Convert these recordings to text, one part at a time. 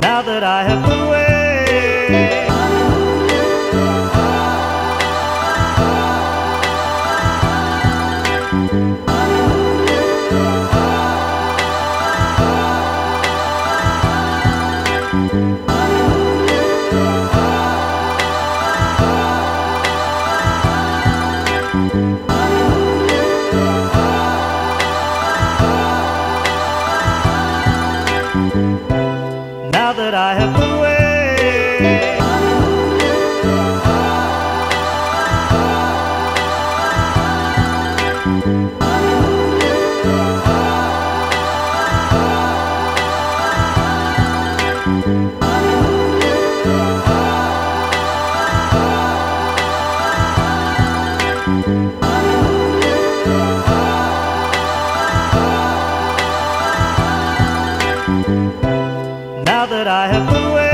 now that I have put away. That I have I have put away.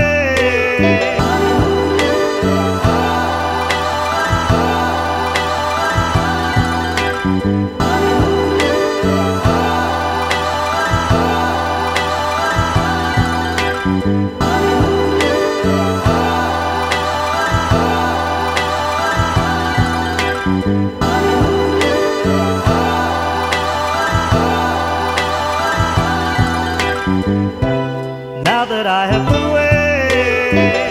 thank mm -hmm. you now that I have the way.